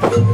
こ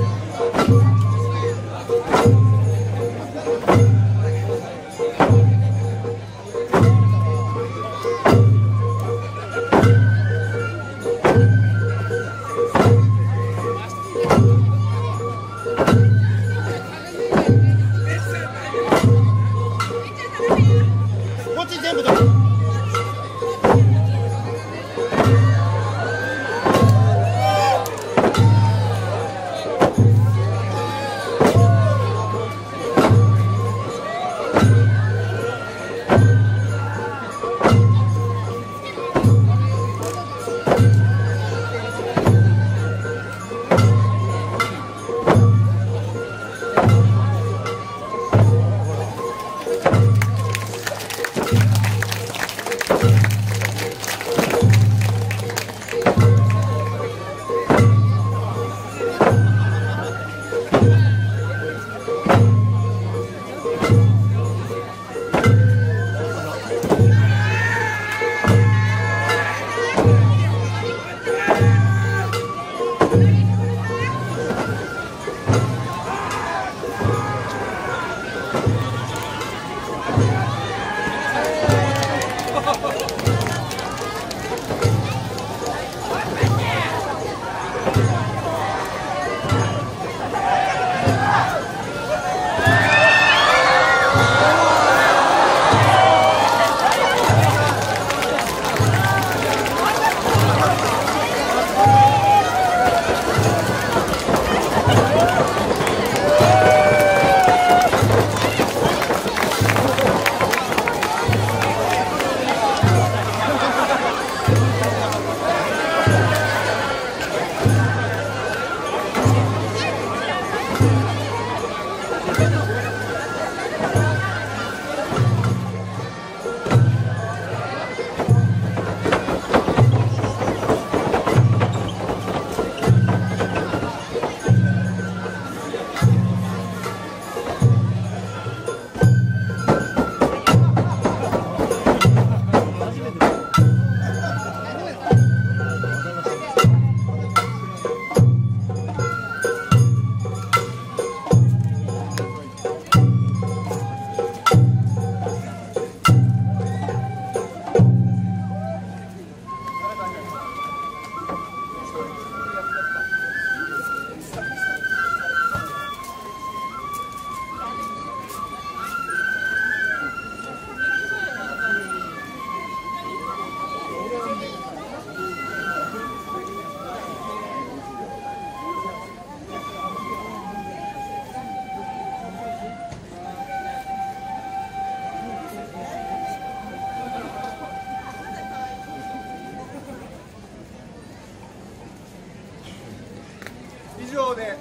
上で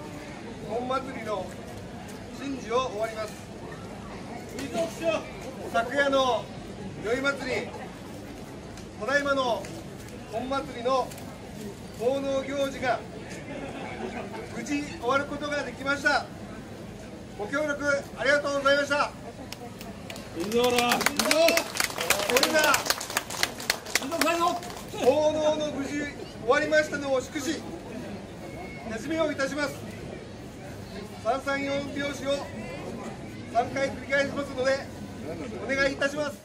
本祭りの神事を終わります。昨夜の宵祭りただいまの本祭りの奉納行事が無事終わることができました。ご協力ありがとうございました。それでは奉納の無事終わりましたのを祝し手締めをいたします。三三四拍子を3回繰り返しますのでお願いいたします。